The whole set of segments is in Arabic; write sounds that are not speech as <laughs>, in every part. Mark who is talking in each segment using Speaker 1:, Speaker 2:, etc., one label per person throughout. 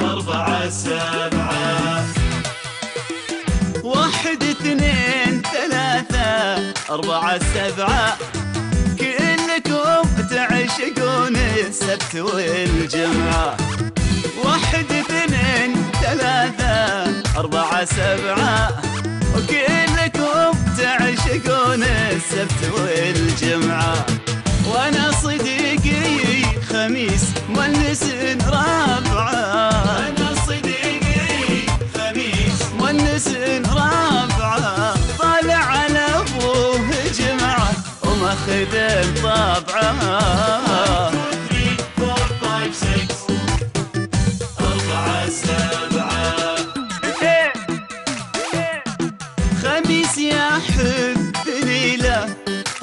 Speaker 1: أربعة سبعة.
Speaker 2: واحد اثنين ثلاثة. أربعة سبعة. كلكم تعشقون السبت والجمعة. واحد اثنين ثلاثة. أربعة سبعة. وكلكم تعشقون السبت والجمعة. وأنا صديقي خميس مونس رابعة. أنا صديقي خميس مونس رابعة. طالع على أبوه جمعة وماخذ طابعه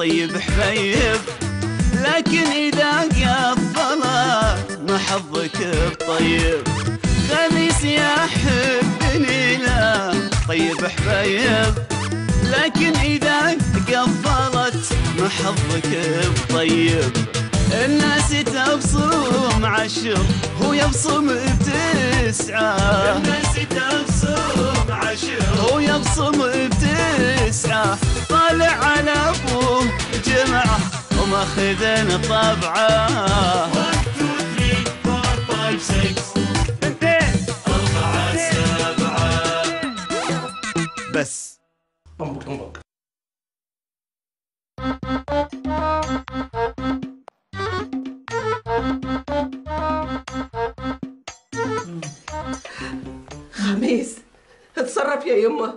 Speaker 2: طيب حبيب لكن إذا قفلت ما حظك بطيب خميس يا حب ليلة طيب حبيب لكن إذا قفلت ما حظك بطيب الناس تبصم عشر هو يبصم بتسعة الناس تبصم عشر. هو يبصم بتسعة طالع على أبوه جمعة وماخذن طبعة.
Speaker 1: One, two, three, four, five, six.
Speaker 3: اثنين
Speaker 1: أربعة سبعة
Speaker 2: بس.
Speaker 4: طنبق طنبق
Speaker 5: خميس اتصرف يا يمه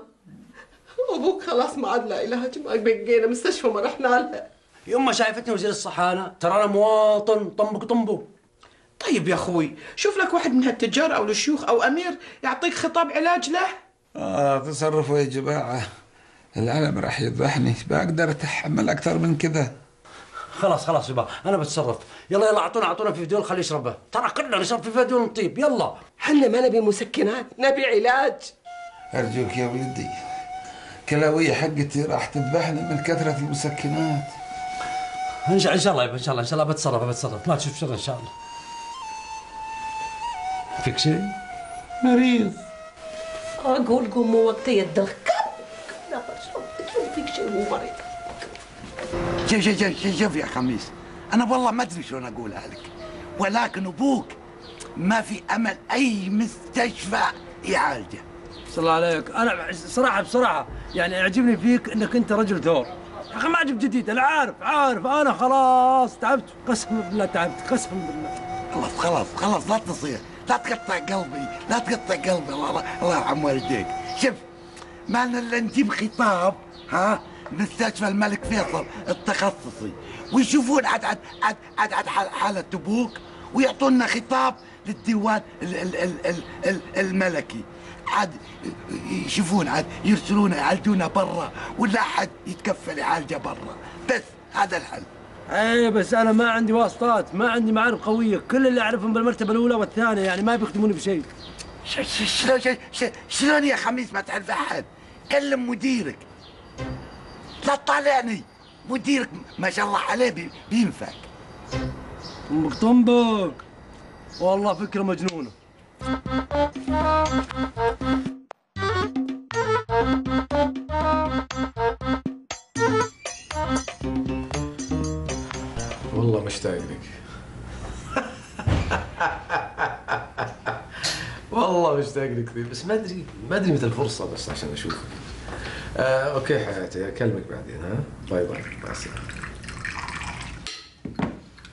Speaker 5: أبوك خلاص ما عاد لا علاج ما بقينا مستشفى ما رحنا لها
Speaker 4: يما شايفتني وزير الصحة أنا ترى أنا مواطن طنبق طنبق.
Speaker 6: طيب يا أخوي شوف لك واحد من هالتجار أو الشيوخ أو أمير يعطيك خطاب علاج له.
Speaker 7: آه تصرفوا يا جماعة. الألم راح يذبحني. بقدر أتحمل أكثر من كذا.
Speaker 4: خلاص خلاص يبا أنا بتصرف. يلا يلا أعطونا أعطونا في فيديول خليه يشربه ترى كلنا نشرب في فيديول نطيب يلا.
Speaker 5: حنا ما نبي مسكنات نبي علاج.
Speaker 7: أرجوك يا ولدي كلاوية حقتي راح تذبحني من كثرة المسكنات.
Speaker 4: إن شاء إن شاء الله يبا إن شاء الله إن شاء الله بتصرف بتصرف. ما تشوف شر إن شاء الله. فيك شيء؟
Speaker 7: مريض.
Speaker 5: أقول قوم مو وقت يدخل لا شوف شوف فيك شيء مو مريض.
Speaker 8: شوف شوف شوف شوف, شوف يا خميس. أنا والله ما أدري شلون اقولها لك ولكن أبوك ما في أمل أي مستشفى يعالجه.
Speaker 4: صلى الله عليك. أنا صراحة بصراحة يعني يعجبني فيك إنك أنت رجل ثور. يا أخي ما عجب جديد. أنا عارف عارف. أنا خلاص تعبت. قسما بالله تعبت. قسما بالله.
Speaker 8: خلاص خلاص خلاص لا تصير. لا تقطع قلبي. لا تقطع قلبي. الله يرحم والديك. شوف ما لنا إلا نجيب خطاب ها؟ مستشفى الملك فيصل التخصصي ويشوفون عاد عاد عاد, عاد حال- حالة أبوك ويعطونا خطاب للديوان ال ال ال ال ال الملكي. عاد يشوفون عاد يرسلونا يعالجونا برا ولا أحد يتكفل يعالجه برا. بس هذا الحل.
Speaker 4: أي بس أنا ما عندي واسطات ما عندي معارف قوية. كل اللي أعرفهم بالمرتبة الأولى والثانية يعني ما بيخدموني بشيء
Speaker 8: شلون شلون يا خميس ما تعرف أحد؟ كلم مديرك. لا تطالعني مديرك ما شاء الله عليه بي- بينفع
Speaker 4: طنبق طنبق والله فكرة مجنونة.
Speaker 9: والله مشتاق لك <laughs> والله مشتاق لك كثير بس ما ادري ما أدري متى الفرصة بس عشان أشوفك. آه okay حياتي أكلمك بعدين ها؟ bye bye مع السلامة.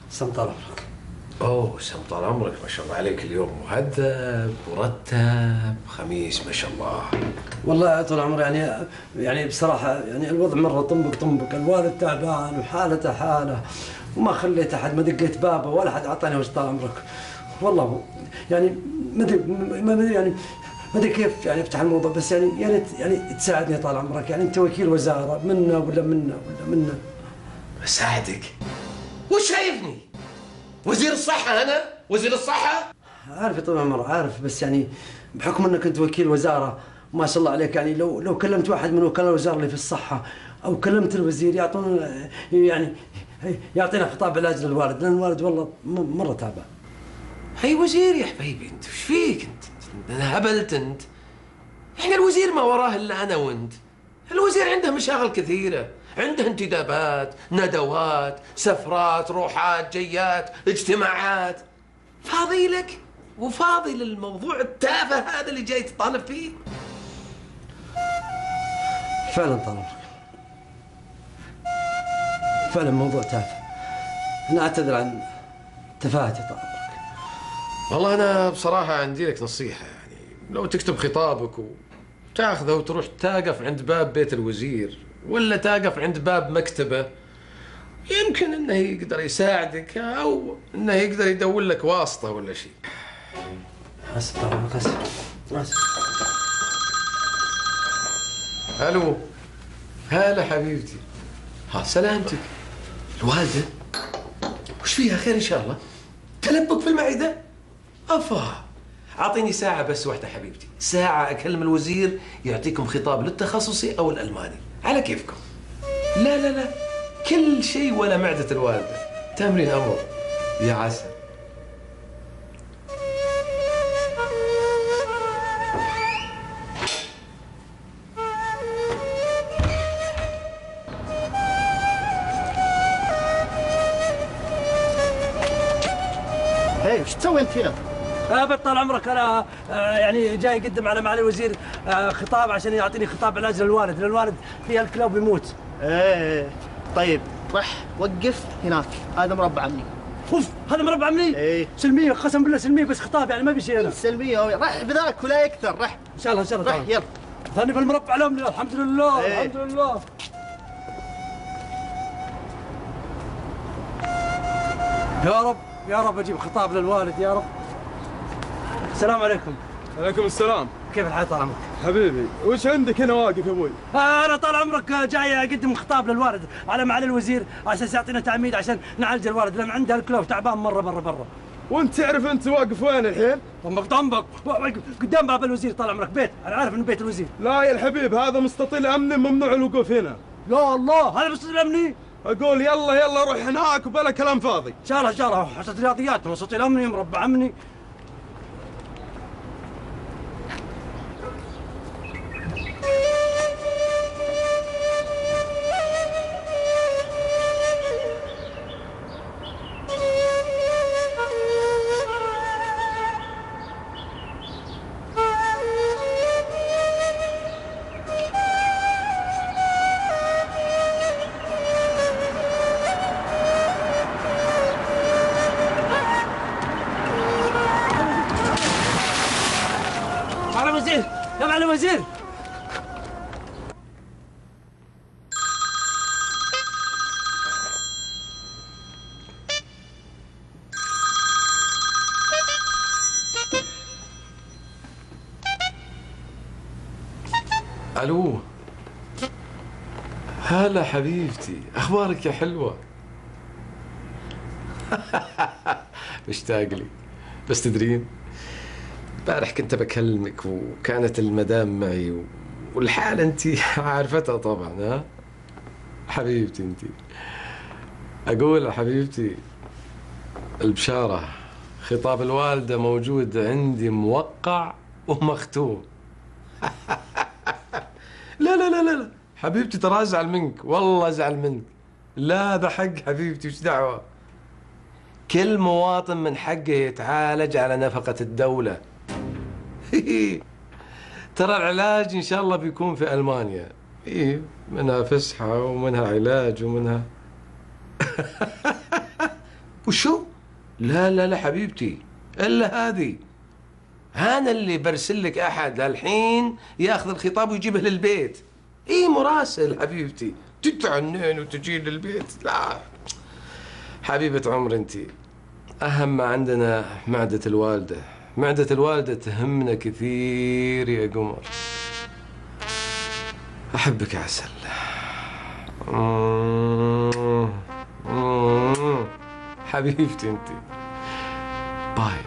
Speaker 4: سم طال عمرك
Speaker 9: أوه سم طال عمرك ما شاء الله عليك. اليوم مهذب مرتب خميس ما شاء الله.
Speaker 4: والله طول عمري يعني يعني بصراحة يعني الوضع مرة طنبق طنبق الوالد تعبان وحالته حالة وما خليت أحد ما دقيت بابه ولا أحد اعطاني وجه طال عمرك. والله يعني ما أدري ما أدري يعني ما أدري كيف يعني أفتح الموضوع بس يعني يا ريت يعني تساعدني طال عمرك يعني أنت وكيل وزارة منا ولا منا ولا منا
Speaker 9: بساعدك وش شايفني؟ وزير الصحة أنا؟ وزير الصحة؟
Speaker 4: عارف يا طول عمر عارف بس يعني بحكم أنك أنت وكيل وزارة ما شاء الله عليك يعني لو لو كلمت واحد من وكلاء الوزارة اللي في الصحة أو كلمت الوزير يعطونا يعني يعطينا خطاب علاج للوالد لأن الوالد والله مرة تعبان
Speaker 9: هي وزير يا حبيبي أنت وش فيك أنت؟ أنا هبلت انت. إحنا الوزير ما وراه إلا أنا وأنت. الوزير عنده مشاغل كثيرة. عنده انتدابات ندوات سفرات روحات جيات اجتماعات. فاضي لك وفاضي للموضوع التافه هذا اللي جاي تطالب فيه؟
Speaker 4: فعلا طال عمرك فعلا موضوع تافه. أنا أعتذر عن تفاهتي طال عمرك
Speaker 9: والله أنا بصراحة عندي لك نصيحة يعني لو تكتب خطابك وتاخذه وتروح تقف عند باب بيت الوزير ولا تقف عند باب مكتبة يمكن إنه يقدر يساعدك أو إنه يقدر يدور لك واسطة ولا شيء.
Speaker 4: أسف أسف. أسف.
Speaker 9: ألو. هلا حبيبتي. ها سلامتك. الوالدة؟ وش فيها؟ خير إن شاء الله. تلبك في المعدة؟ أفا. أعطيني ساعة بس واحدة حبيبتي. ساعة أكلم الوزير يعطيكم خطاب للتخصصي أو الألماني. على كيفكم. لا لا لا. كل شيء ولا معدة الوالدة. تمرين أمر يا عسل.
Speaker 10: وش تسوي أنت هنا؟
Speaker 4: ابد طال عمرك أنا آه، يعني جاي اقدم على معالي الوزير آه، خطاب عشان يعطيني خطاب علاج للوالد للوالد في الكلاب بيموت.
Speaker 10: إيه طيب رح وقف هناك هذا مربع أمني.
Speaker 4: أوف هذا مربع عملي
Speaker 10: إيه.
Speaker 4: سلميه قسم بالله سلميه بس خطاب يعني ما بيشي أنا.
Speaker 10: سلمية أوي. رح بذاك ولا يكثر رح
Speaker 4: إن شاء الله إن شاء الله
Speaker 10: رح. يلا.
Speaker 4: ثاني في المربع الأمني الحمد لله
Speaker 10: إيه.
Speaker 4: الحمد لله. يا رب يا رب أجيب خطاب للوالد يا رب. السلام عليكم.
Speaker 3: عليكم السلام.
Speaker 4: كيف الحال طال عمرك؟
Speaker 3: حبيبي وش عندك هنا واقف يا أبوي؟
Speaker 4: آه، أنا طال عمرك جاي أقدم خطاب للوالد على معالي الوزير عشان يعطينا تعميد عشان نعالج الوالد لأن عنده الكلوب تعبان مرة مرة مرة.
Speaker 3: وانت تعرف أنت واقف وين الحين؟
Speaker 4: طنبق طنبق قدام باب الوزير طال عمرك بيت. أنا عارف إنه بيت الوزير.
Speaker 3: لا يا الحبيب هذا مستطيل امن ممنوع الوقوف هنا.
Speaker 4: يا الله هذا مستطيل أمني؟
Speaker 3: أقول يلا يلا روح هناك وبلا كلام فاضي.
Speaker 4: إن شاء الله إن شاء الله. حصه رياضيات مستطيل أمني مربع أمني. الوزير
Speaker 9: ألو. هلا حبيبتي أخبارك يا حلوة؟ <laughs> مشتاق لي. بس تدرين امبارح كنت بكلمك وكانت المدام معي و... والحالة انت <laughs> عارفتها طبعا ها؟ حبيبتي انت. أقول يا حبيبتي البشارة خطاب الوالدة موجود عندي موقع ومختوم. <laughs> لا لا لا لا حبيبتي ترى أزعل منك والله أزعل منك. لا ده حق حبيبتي وش دعوة؟ كل مواطن من حقه يتعالج على نفقة الدولة. <laughs> ترى العلاج إن شاء الله بيكون في ألمانيا. إيه منها فسحة ومنها علاج ومنها <laughs> وشو؟ لا لا لا حبيبتي إلا هذه. أنا اللي برسل لك أحد الحين ياخذ الخطاب ويجيبه للبيت. إيه مراسل حبيبتي. تتعنين وتجي للبيت. لا. حبيبة عمر أنت أهم ما عندنا معدة الوالدة. معدة الوالدة تهمنا كثير يا قمر. أحبك يا عسل. حبيبتي أنت. باي.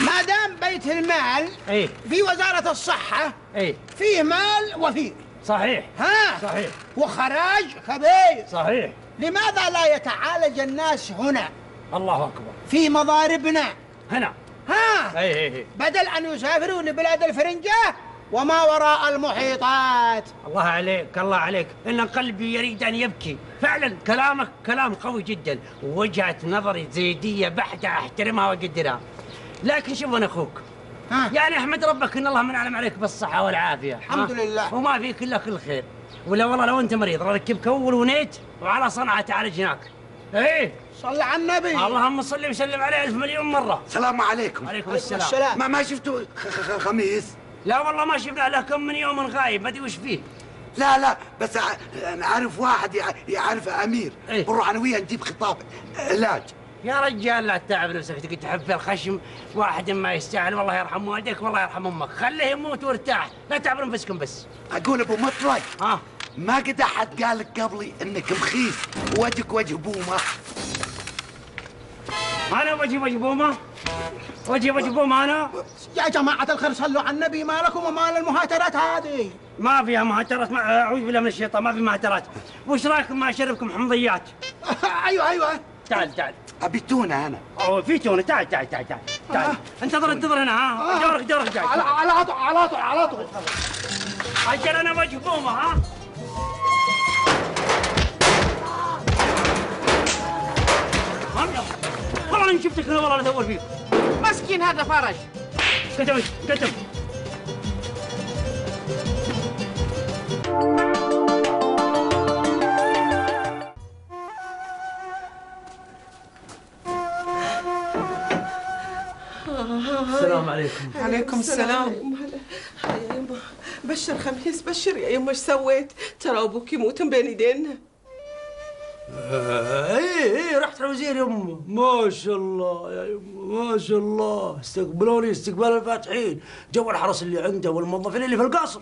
Speaker 11: ما دام بيت المال
Speaker 12: إيه؟
Speaker 11: في وزارة الصحة
Speaker 12: إيه؟
Speaker 11: فيه مال وفير
Speaker 12: صحيح.
Speaker 11: ها؟
Speaker 12: صحيح.
Speaker 11: وخراج كبير
Speaker 12: صحيح.
Speaker 11: لماذا لا يتعالج الناس هنا؟
Speaker 12: الله أكبر.
Speaker 11: في مضاربنا.
Speaker 12: هنا.
Speaker 11: ها.
Speaker 12: إيه إيه إيه.
Speaker 11: بدل أن يسافروا لبلاد الفرنجة وما وراء المحيطات.
Speaker 12: الله عليك الله عليك. إن قلبي يريد أن يبكي. فعلا كلامك كلام قوي جدا. ووجهه نظري زيدية بحتة أحترمها وأقدرها. لكن شوف أنا أخوك.
Speaker 11: ها.
Speaker 12: يعني أحمد ربك إن الله منعم عليك بالصحة والعافية.
Speaker 11: الحمد؟ لله.
Speaker 12: وما فيك إلا كل خير. ولا والله لو انت مريض ركبك اول ونيت وعلى صنعة تعالج هناك إيه؟
Speaker 11: صل على النبي.
Speaker 12: اللهم صل وسلم عليه ألف مليون مرة.
Speaker 8: السلام عليكم.
Speaker 12: عليكم السلام,
Speaker 11: السلام.
Speaker 8: ما ما شفتوا خ- خ- خميس
Speaker 12: لا والله ما شفنا له كم من يوم غايب ما أدري وش فيه.
Speaker 8: لا لا بس ع- أنا عارف واحد يع- يعرف أمير.
Speaker 12: إيه.
Speaker 8: بنروح أنا وياه نجيب خطاب علاج.
Speaker 12: يا رجال لا تتعب نفسك تقعد تحب في الخشم. واحد ما يستاهل والله يرحم والديك والله يرحم أمك. خليه يموت وارتاح. لا تعبوا انفسكم بس.
Speaker 8: أقول أبو مطلق
Speaker 12: ها؟
Speaker 8: ما قد أحد قال لك قبلي إنك مخيس وجهك وجه بومة.
Speaker 12: أنا وجهي وجه بومة؟ وجهي وجه بومة أنا؟
Speaker 11: يا جماعة الخير صلوا على النبي. ما لكم وما للمهاترات هذه؟
Speaker 12: ما فيها مهاترات ما أعوذ بالله من الشيطان ما في مهاترات وش رأيكم ما أشربكم حمضيات؟ <laughs>
Speaker 11: أيوه أيوه.
Speaker 12: تعال تعال.
Speaker 8: أبي تونة أنا.
Speaker 12: أو في تونة. تعال تعال تعال تعال. تعال. انتظر انتظر هنا ها؟ دورك دورك جاي
Speaker 11: على على طول على طول على طول.
Speaker 12: أجل أنا وجه بومة ها؟ والله إني شفتك هنا والله ادور فيك.
Speaker 6: مسكين هذا فرج.
Speaker 12: كتب كتب. السلام عليكم.
Speaker 5: عليكم السلام بشر خميس بشر يا يما إيش سويت؟ ترى أبوك يموت من بين ايدينا
Speaker 4: إيه إيه رحت الوزير يمه ما شاء الله يا يمه ما شاء الله. استقبلوني استقبال الفاتحين. جو الحرس اللي عنده والموظفين اللي في القصر.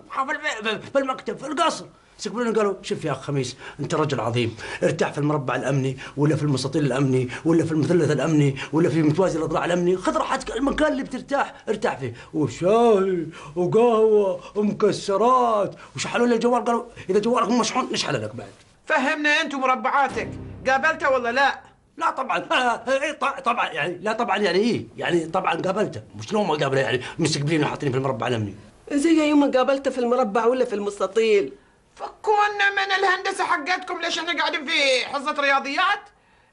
Speaker 4: في المكتب في القصر. استقبلوني قالوا شوف يا أخ خميس أنت رجل عظيم. ارتاح في المربع الأمني ولا في المستطيل الأمني ولا في المثلث الأمني ولا في متوازي الأضلاع الأمني. خذ راحتك المكان اللي بترتاح ارتاح فيه. وشاي وقهوة ومكسرات وشحلوا لي الجوال قالوا إذا جوالك مشحون نشحن لك بعد.
Speaker 6: فهمنا انت مربعاتك. قابلته ولا لا؟
Speaker 4: لا طبعا. إيه ط- طبعا يعني لا طبعا يعني إيه؟ يعني طبعا قابلته. مش لو ما قابله يعني مستقبلين وحاطيني في المربع الامني
Speaker 5: زي يا يما قابلته في المربع ولا في المستطيل.
Speaker 6: فكونا من الهندسة حقتكم ليش إحنا قاعدين في حصة رياضيات؟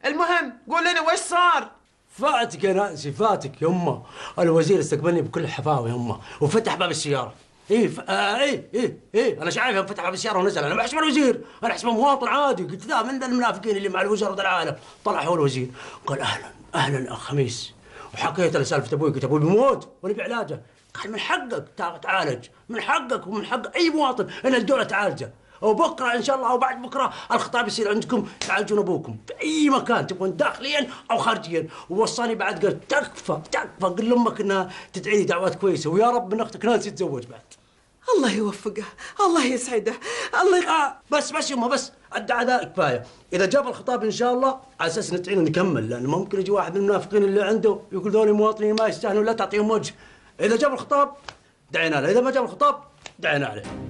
Speaker 6: المهم قول لنا وش صار؟
Speaker 4: فاتك يا ناسي فاتك يمه الوزير استقبلني بكل حفاوة يمه وفتح باب السيارة. إيه ف... آه إيه إيه إيه. أنا شايفه فتح باب السياره ونزل أنا ما احسبه الوزير. أنا أحسبه مواطن عادي. قلت ذا من المنافقين اللي مع الوزراء ذا العالم. طلع هو الوزير. قال أهلا أهلا أخ خميس. وحكيت له سالفة أبوي قلت أبوي بيموت ونبي علاجه. قال من حقك تع- تعالج. من حقك ومن حق أي مواطن. ان الدولة تعالجه. وبكرة إن شاء الله أو بعد بكرة الخطاب يصير عندكم. تعالجون أبوكم. في أي مكان تبغون داخليا أو خارجيا. ووصاني بعد قال تكفى تكفى. قل لأمك إنها تدعي لي دعوات كويسة. ويا رب من أختك نانسي تتزوج بعد.
Speaker 5: الله يوفقه الله يسعده الله يخ...
Speaker 4: آه بس بس يما بس الدعاء ذا كفاية. إذا جاب الخطاب إن شاء الله على أساس ندعينا نكمل لأن ممكن يجي واحد من المنافقين اللي عنده يقول ذولي مواطنين ما يستاهلون لا تعطيهم وجه. إذا جاب الخطاب دعينا له. إذا ما جاب الخطاب دعينا عليه.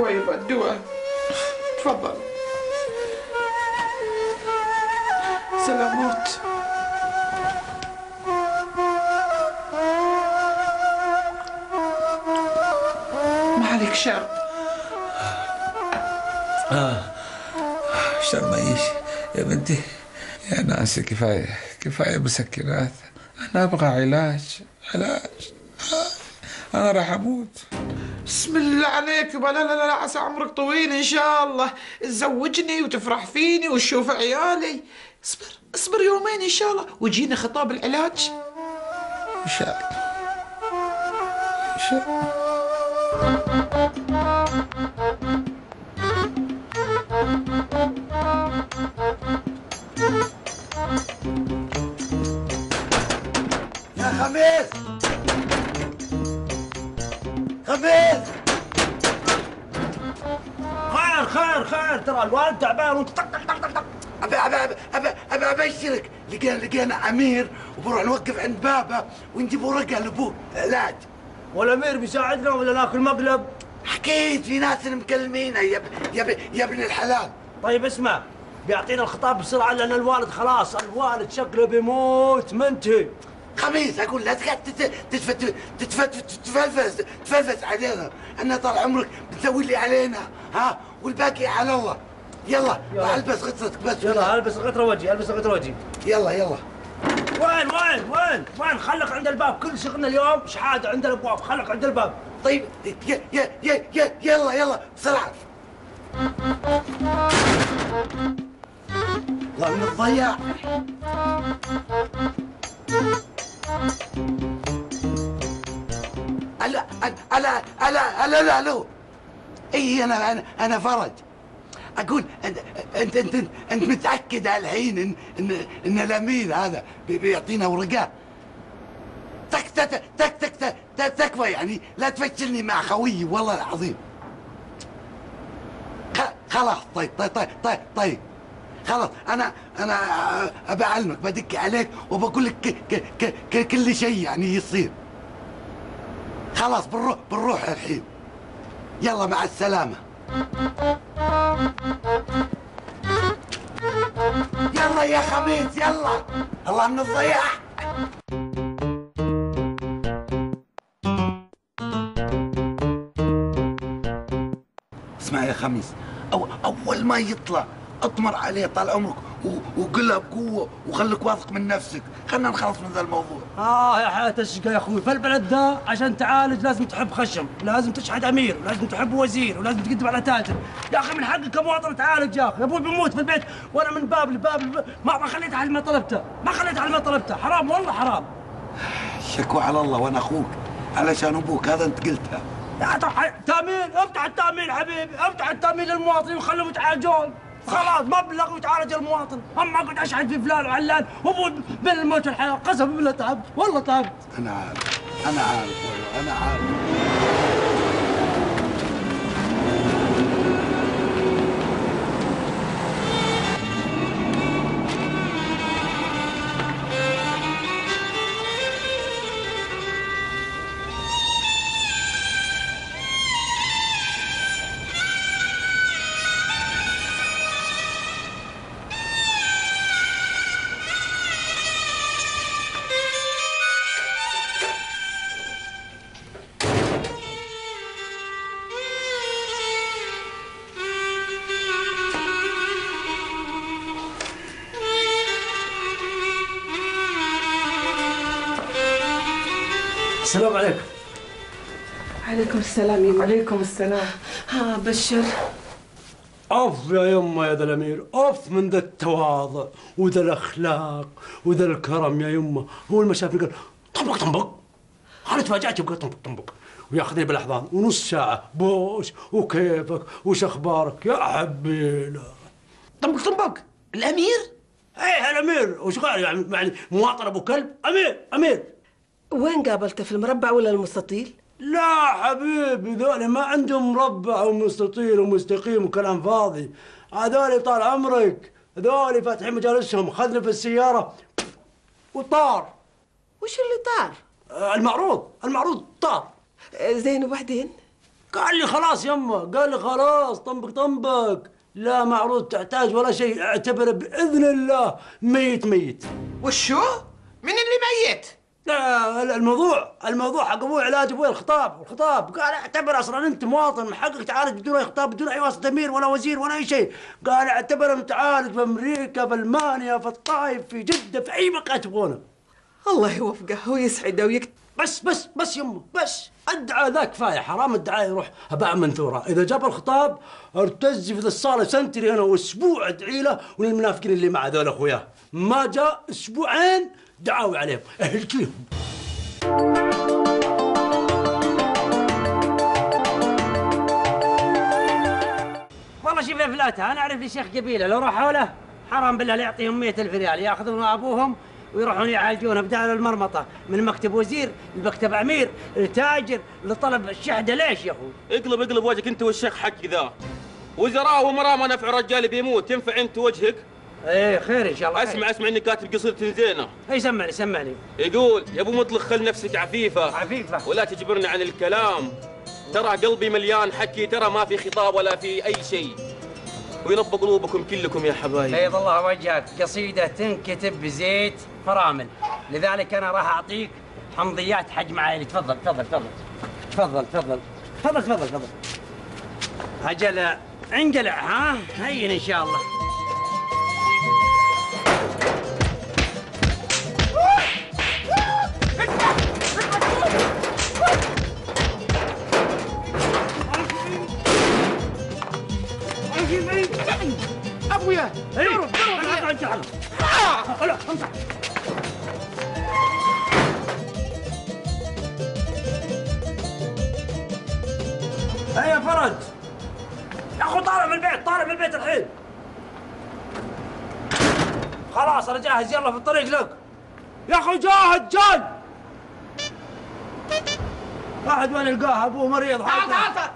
Speaker 6: الدواء يبا الدواء تفضل. سلامات. ما عليك شر
Speaker 7: شر ما يجي يا بنتي يا ناسي كفاية كفاية مسكنات. أنا أبغى علاج علاج. آه، أنا راح أموت.
Speaker 6: بسم الله عليك لا لا لا عسى عمرك طويل إن شاء الله. تزوجني وتفرح فيني وتشوف عيالي. اصبر اصبر يومين إن شاء الله. ويجينا خطاب العلاج.
Speaker 7: إن شاء الله. إن شاء الله.
Speaker 4: يا خميس خفيف خير خير خير. ترى الوالد تعبان وانت طق طق طق طق
Speaker 8: ابى ابى ابى ابى ابى أبشرك. لقينا لقينا أمير وبروح نوقف عند بابه ونجيب ورقة لأبوه. علاج.
Speaker 4: والأمير بيساعدنا ولا ناكل مقلب؟
Speaker 8: حكيت في ناس مكلمين. يا يا يا ابن الحلال.
Speaker 4: طيب اسمع. بيعطينا الخطاب بسرعة لأن الوالد خلاص. الوالد شكله بيموت. منتهي.
Speaker 8: خميس أقول لا تقعد تت- تتفت تتفت تتفلفس تفلفس علينا أنا طال عمرك بتسوي اللي علينا ها؟ والباقي على الله. يلا
Speaker 4: يلا.
Speaker 8: ألبس غطرتك بس.
Speaker 4: يلا ألبس غطرة وجهي ألبس غطرة وجهي.
Speaker 8: يلا يلا.
Speaker 4: وين وين وين؟ وين؟ خلك عند الباب. كل شغلنا اليوم شحاده عند الأبواب. خلك عند الباب.
Speaker 8: طيب يا يا يا يا يلا يلا. بسرعة. والله من الضياع الا الا الا الا لا لا. إي أنا أنا أنا فرج. أقول انت انت انت, أنت متأكد الحين ان ان, إن الأمير هذا بي- بيعطينا ورقات تك تك تك تك تك تك تكفى يعني. لا تفشلني مع خويي والله العظيم. خلاص طيب طيب طيب طيب طيب. خلاص أنا أنا ابى أعلمك بدق عليك وبقول لك كل شيء يعني يصير. خلاص بنروح بنروح الحين. يلا مع السلامة. يلا يا خميس يلا. الله من الضياع اسمع يا خميس أو أول ما يطلع أطمر عليه طال عمرك وقلها بقوة وخليك واثق من نفسك. خلنا نخلص من ذا الموضوع.
Speaker 4: آه يا الشقا يا أخوي. في البلد ده عشان تعالج لازم تحب خشم لازم تشحد أمير ولازم تحب وزير ولازم تقدم على تاجر. يا أخي من حقك كمواطن تعالج يا أخي. أبوي بيموت في البيت وأنا من باب لباب ما ما خليت على ما طلبته ما خليت على ما طلبته. حرام والله حرام.
Speaker 8: شكوى على الله وأنا أخوك. علشان أبوك هذا أنت قلتها.
Speaker 4: يا تأمين أفتح التأمين حبيبي أفتح التأمين للمواطنين وخليهم يتعالجون. خلاص مبلغ ويتعالج المواطن. اما اقعد اشحد في فلان وعلان وابوي بين الموت والحياة قسما بالله تعبت والله تعبت.
Speaker 8: أنا عارف أنا عارف أنا عارف.
Speaker 4: السلام عليكم
Speaker 5: عليكم السلام يما عليكم السلام. ها بشر.
Speaker 4: اوف يا يما يا ذا الأمير اوف من ذا التواضع وذا الأخلاق وذا الكرم يا يما. هو ما شافني قال طنبق طنبق أنا تفاجأت يبقى طنبق طنبق وياخذني بالأحضان. ونص ساعة. بوش وكيفك؟ وش أخبارك يا حبيله
Speaker 6: طنبق طنبق الأمير؟
Speaker 4: إيه الأمير. وش قال؟ يعني يعني مواطن أبو كلب؟ أمير أمير.
Speaker 5: وين قابلته في المربع ولا المستطيل؟
Speaker 4: لا حبيبي ذولي ما عندهم مربع ومستطيل ومستقيم وكلام فاضي هذولي طال عمرك هذولي فاتحين مجالسهم خذني في السيارة وطار
Speaker 5: وش اللي طار؟
Speaker 4: آه، المعروض المعروض طار
Speaker 5: زين وبعدين؟
Speaker 4: قال لي خلاص يما قال لي خلاص طنبق طنبق لا معروض تحتاج ولا شيء اعتبره بإذن الله ميت ميت
Speaker 6: وشو؟ من اللي ميت؟
Speaker 4: لا الموضوع الموضوع حق أبوي علاج أبوي الخطاب الخطاب. قال اعتبر أصلا أنت مواطن من حقك تعالج بدون أي خطاب بدون أي واسطة امير ولا وزير ولا أي شيء. قال اعتبر متعالج في أمريكا في ألمانيا في الطائف في جدة في أي مكان تبغونه.
Speaker 5: الله يوفقه ويسعده ويكتب
Speaker 4: بس بس بس يمه بس. الدعاء ذا كفاية حرام الدعاء يروح هباء منثورا إذا جاب الخطاب ارتز في الصالة سنتري أنا واسبوع ادعي له وللمنافقين اللي معه ذول أخوياه. ما جاء أسبوعين دعاوي عليهم اهلكيهم
Speaker 12: والله شوف يا فلاتة أنا أعرف لي شيخ قبيلة لو راحوا له حرام بالله لا يعطيهم 100 ألف ريال يأخذون أبوهم ويروحون يعالجونه بدال المرمطة من مكتب وزير لمكتب أمير لتاجر لطلب الشهده ليش يا أخوي؟
Speaker 3: اقلب اقلب وجهك انت والشيخ حق ذا.
Speaker 13: وزراء ومراه ما نفع رجال بيموت تنفع انت وجهك؟
Speaker 12: إيه خير إن شاء الله. خير.
Speaker 13: أسمع أسمع اني كاتب قصيدة زينة.
Speaker 12: اي سمعني سمعني.
Speaker 13: يقول يا أبو مطلق خل نفسك عفيفة.
Speaker 12: عفيفة
Speaker 13: ولا تجبرني عن الكلام. ترى قلبي مليان حكي ترى ما في خطاب ولا في أي شيء. وينبى قلوبكم كلكم يا حبايب.
Speaker 12: بيض الله وجهك. قصيدة تنكتب بزيت فرامل. لذلك أنا راح أعطيك حمضيات حجم عائلي. تفضل تفضل تفضل. تفضل تفضل. تفضل تفضل تفضل. أجل انقلع ها؟ هين إن شاء الله. يا اخو جاهد جاي واحد وين يلقاه أبوه مريض
Speaker 11: تعال تعال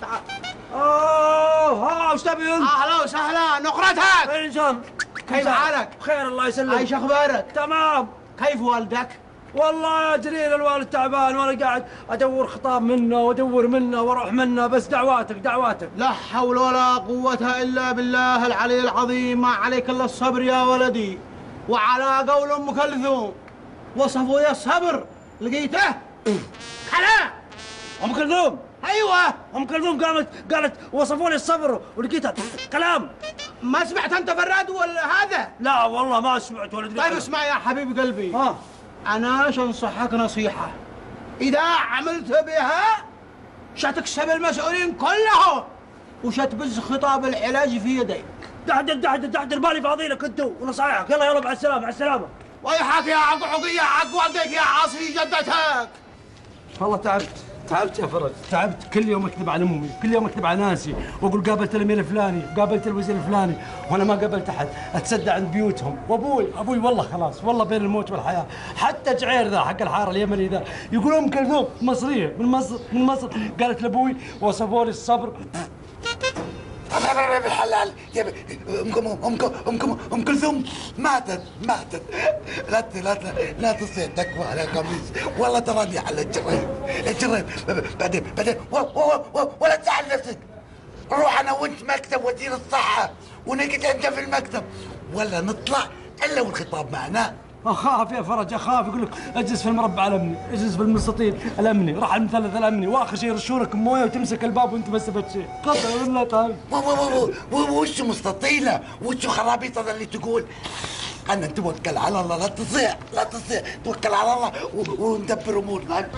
Speaker 11: تعال.
Speaker 12: أوه ها وش تبي أنت؟
Speaker 11: أهلا وسهلا. نقرتك.
Speaker 12: وين شلون؟
Speaker 11: كيف حالك؟
Speaker 12: بخير الله يسلمك.
Speaker 11: إيش أخبارك؟
Speaker 12: تمام.
Speaker 11: كيف والدك؟
Speaker 12: والله يا جليل الوالد تعبان وأنا قاعد أدور خطاب منه وأدور منه وأروح منه بس دعواتك دعواتك.
Speaker 11: لا حول ولا قوة إلا بالله العلي العظيم. ما عليك إلا الصبر يا ولدي. وعلى قول أم كلثوم وصفوا يا الصبر لقيته؟ خلا
Speaker 12: أم كلثوم!
Speaker 11: أيوة!
Speaker 12: أم كلثوم قامت قالت وصفوا لي الصبر ولقيتها كلام!
Speaker 11: ما سمعت أنت براد ولا هذا؟
Speaker 12: لا والله ما سمعت ولا
Speaker 11: طيب. اسمع يا حبيب قلبي.
Speaker 12: ها
Speaker 11: أنا أنصحك نصيحة؟ إذا عملت بها شتكسب المسؤولين كلهم وشتبز خطاب العلاج في يديك.
Speaker 12: دحدر دحدر دحدر بالي فاضي لك انتو ونصايحك. يلا يلا مع السلامة مع السلامة.
Speaker 11: ويحك يا عقعق يا حق والديك يا عاصي جدتك.
Speaker 4: والله تعبت. تعبت يا فرج. تعبت. كل يوم اكذب على أمي. كل يوم اكذب على ناسي. واقول قابلت الأمير الفلاني قابلت الوزير الفلاني. وأنا ما قابلت أحد. اتصدى عند بيوتهم. وابوي أبوي والله خلاص والله بين الموت والحياة. حتى جعير ذا حق الحارة اليمني ذا. يقول ام كلثوم مصرية. من مصر من مصر. قالت لأبوي وصفوا لي الصبر.
Speaker 8: بالحلال. يا ب- أم أم أم كلثوم. ماتت ماتت. لا لا لا تصير تكفى على قميص والله تراني على الجريب. الجريب. بعدين بعدين ولا تزعل نفسك. روح أنا وانت مكتب وزير الصحة. ونقعد انت في المكتب. ولا نطلع إلا والخطاب معنا.
Speaker 4: أخاف يا فرج أخاف. يقول لك اجلس في المربع الامني اجلس في المستطيل الامني راح المثلث الامني واخر شيء يرشونك موية وتمسك الباب وأنت ما سبت شيء قسما بالله تعال
Speaker 8: وش مستطيلة؟ وش خرابيط هذا اللي تقول؟ أنا نتوكل على الله لا تصيع لا تصيع توكل على الله وندبر أمورنا.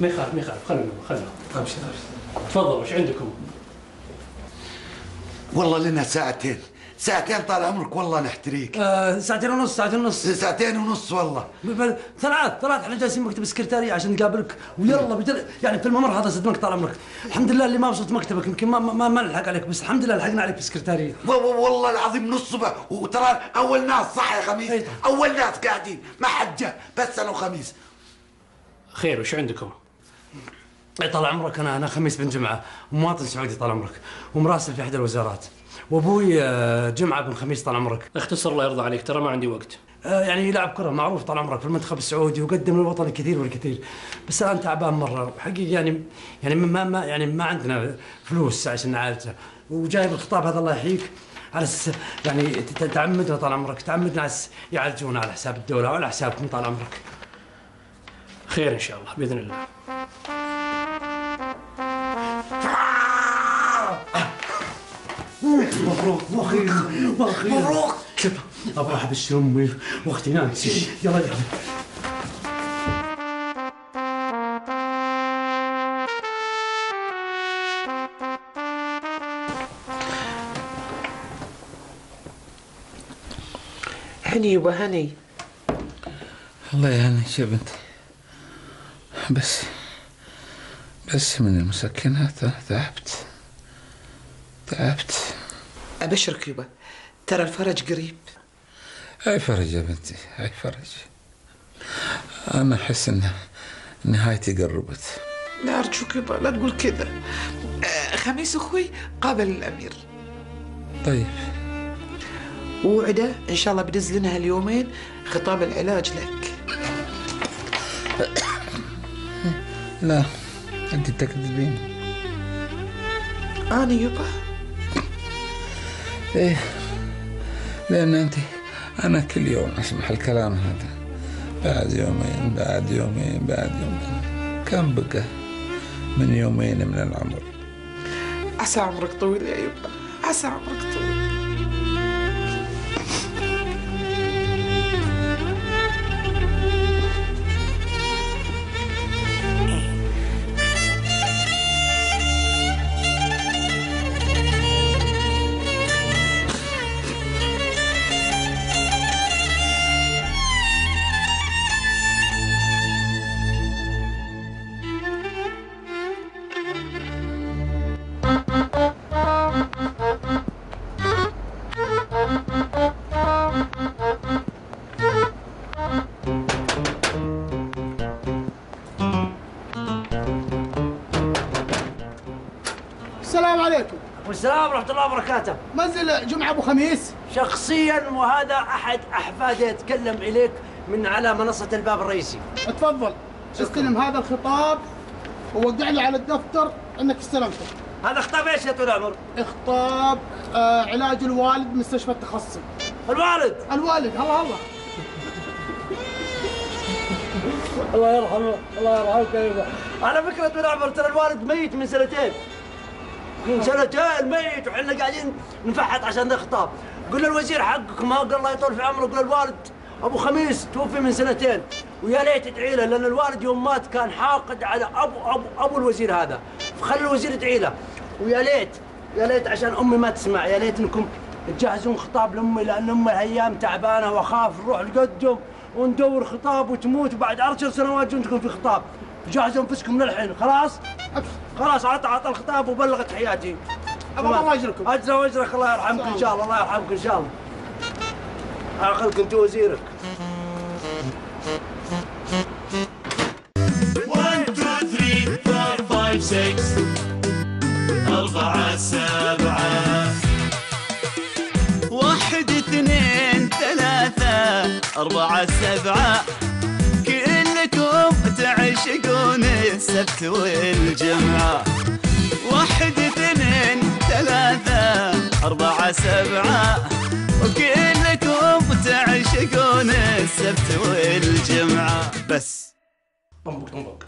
Speaker 4: ما يخالف ما يخالف خلنا خلنا
Speaker 9: ابشر ابشر
Speaker 4: تفضلوا إيش عندكم؟
Speaker 8: والله لنا ساعتين. ساعتين طال عمرك والله نحتريك.
Speaker 4: آه ساعتين ونص ساعتين ونص.
Speaker 8: ساعتين ونص والله.
Speaker 4: ثلاث ثلاث. إحنا جالسين مكتب السكرتارية عشان نقابلك. ويلا بجل يعني في الممر هذا صدمك طال عمرك. الحمد لله اللي ما وصلت مكتبك يمكن ما ما, ما نلحق عليك بس الحمد لله لحقنا عليك في السكرتارية
Speaker 8: و- و- والله العظيم نص صبح وترى أول ناس صح يا خميس؟ أول ناس قاعدين. ما حد جاء بس أنا وخميس.
Speaker 4: خير وش عندكم؟ طال عمرك أنا أنا خميس بن جمعة مواطن سعودي طال عمرك ومراسل في إحدى الوزارات وأبوي آه، جمعة بن خميس طال عمرك.
Speaker 14: اختصر الله يرضى عليك ترى ما عندي وقت.
Speaker 4: آه، يعني يلعب كرة معروف طال عمرك في المنتخب السعودي وقدم للوطن الكثير والكثير بس الآن تعبان مرة. حقيقه يعني يعني ما ما يعني ما عندنا فلوس عشان نعالجه. وجايب الخطاب هذا الله يحييك على أساس يعني تعمدنا طال عمرك تعمدنا على يعالجونا على حساب الدولة وعلى حسابكم طال عمرك.
Speaker 14: خير إن شاء الله بإذن الله.
Speaker 4: مبروك وأخيرا
Speaker 8: مبروك.
Speaker 4: شوف أبغى ابشر امي واختي نانسي يلا يلا.
Speaker 6: هني يبا هني
Speaker 7: الله يهنيك يا بنتي بس بس من المسكنات تعبت تعبت
Speaker 6: ابشرك يبا ترى الفرج قريب.
Speaker 7: هاي فرج يا بنتي؟ هاي فرج. أنا أحس إن نهايتي قربت.
Speaker 6: لا ارجوك يبا لا تقول كذا. آه، خميس أخوي قابل الأمير.
Speaker 7: طيب.
Speaker 6: وعدة إن شاء الله بدز لنا هاليومين خطاب العلاج لك.
Speaker 7: لا أنت تكذبين.
Speaker 6: أنا يبا
Speaker 7: إيه. لأن أنت أنا كل يوم أسمع الكلام هذا. بعد يومين بعد يومين بعد يومين. كم بقى من يومين من العمر؟
Speaker 6: عسى عمرك طويل يا يبا عسى عمرك طويل.
Speaker 11: السلام عليكم.
Speaker 4: والسلام ورحمة الله وبركاته.
Speaker 11: منزل جمعة أبو خميس.
Speaker 4: شخصيا وهذا أحد أحفادي يتكلم إليك من على منصة الباب الرئيسي.
Speaker 11: اتفضل. استلم هذا الخطاب ووقع لي على الدفتر إنك استلمته.
Speaker 4: هذا خطاب إيش يا طويل العمر؟
Speaker 11: خطاب آه علاج الوالد مستشفى التخصصي
Speaker 4: الوالد؟
Speaker 11: الوالد هلا هلا.
Speaker 4: الله يرحمه الله يرحمك على فكرة طويل العمر ترى الوالد ميت من سنتين. من سنتين ميت وحنا قاعدين نفحط عشان ذا خطاب قلنا الوزير حقكم قال الله يطول في عمره. قال الوالد أبو خميس توفي من سنتين. ويا ليت تدعي له لأن الوالد يوم مات كان حاقد على أبو أبو أبو الوزير هذا. فخلي الوزير يدعي له ويا ليت يا ليت عشان أمي ما تسمع. يا ليت إنكم تجهزون خطاب لأمي لأن أمي الأيام تعبانة وأخاف نروح نقدم وندور خطاب وتموت. وبعد عشر سنوات عندكم في خطاب. جهزوا أنفسكم من الحين خلاص خلاص عطى عطى الخطاب وبلغت حياتي.
Speaker 11: الله الله يجركم.
Speaker 4: اجرى واجرك الله يرحمك إن شاء الله الله يرحمك إن شاء الله. اخذك أنت وزيرك.
Speaker 13: One, two, three, four, five, six. أربعة سبعة.
Speaker 2: واحد اثنين ثلاثة. أربعة سبعة. كلكم تعشقون السبت والجمعة واحد اثنين ثلاثة أربعة سبعة. وكلكم تعشقون السبت والجمعة بس.
Speaker 14: طنبق طنبق